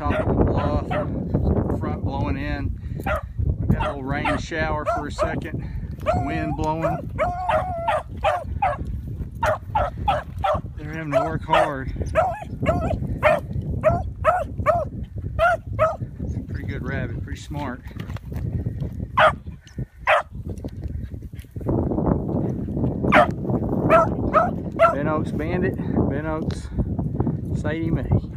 top of the bluff, front blowing in. We got a little rain shower for a second, wind blowing. They're having to work hard. Pretty good rabbit, pretty smart. Bent Oaks Bandit, Bent Oaks Sadie Mae.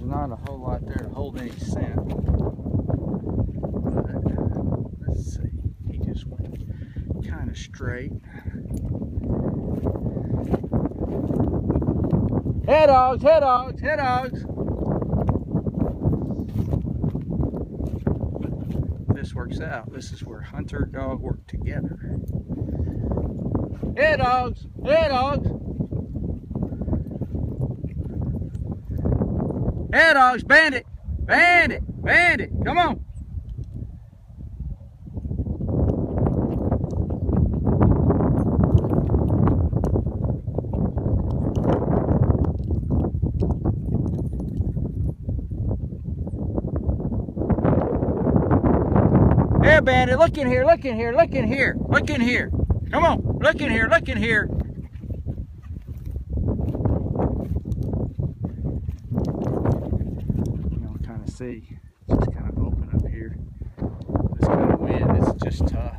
There's not a whole lot there to hold any scent. But let's see. He just went kind of straight. Head dogs. head dogs. head dogs. This works out. This is where hunter dog work together. Head dogs. head dogs. Hey dogs, bandit, bandit, bandit, come on. Hey bandit, look in here, look in here, look in here, look in here. Come on, look in here, look in here. See. It's just kind of open up here. This kind of wind is just tough.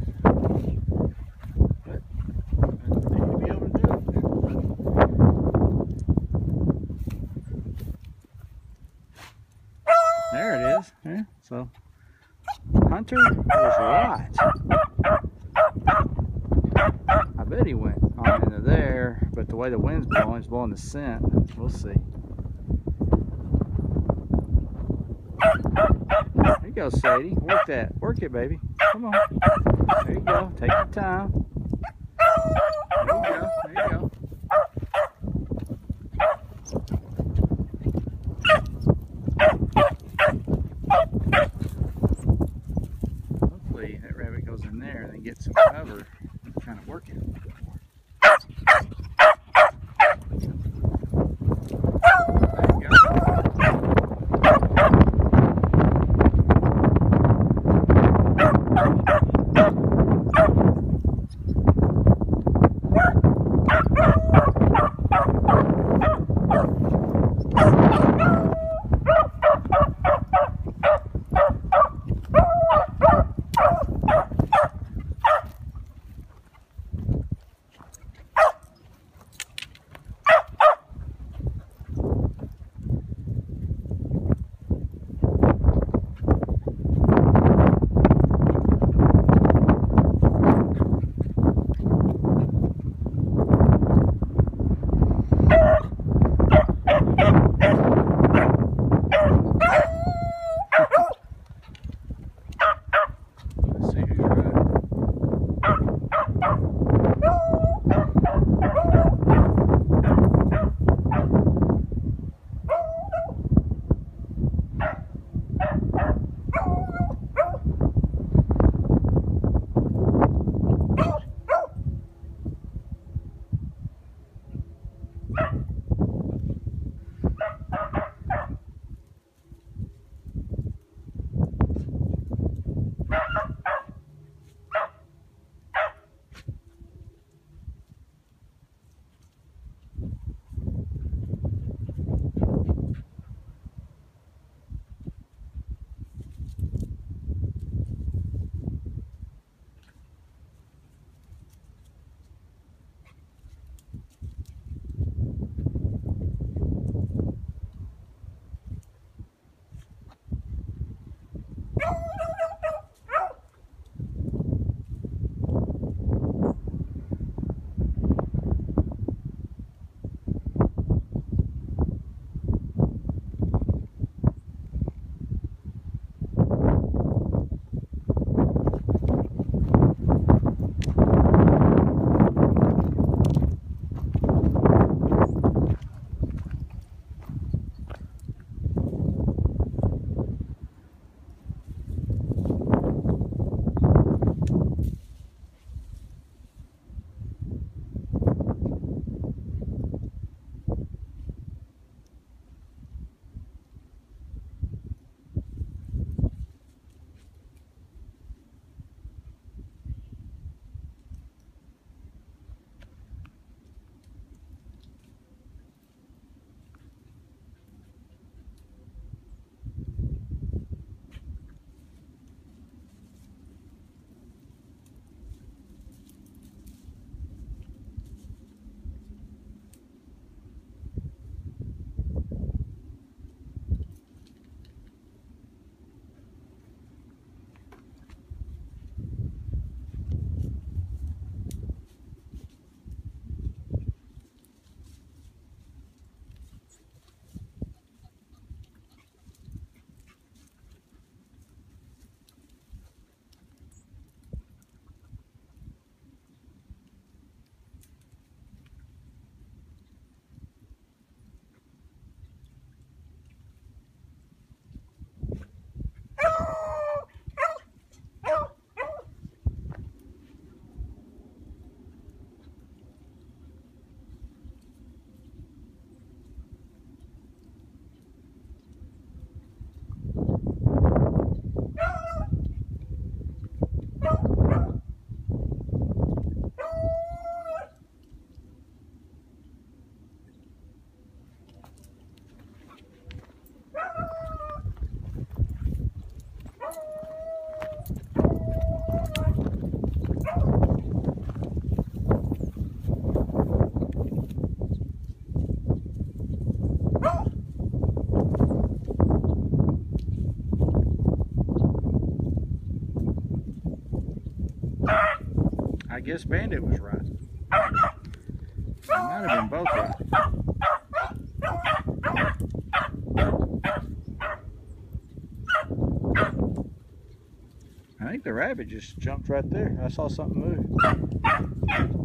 There it is. Yeah, so Hunter was right. I bet he went on into there, but the way the wind's blowing, it's blowing the scent. We'll see. There you go, Sadie. Work that. Work it, baby. Come on. There you go. Take your time. There you go. There you go. Guess Bandit was right. Might have been both right. I think the rabbit just jumped right there. I saw something move.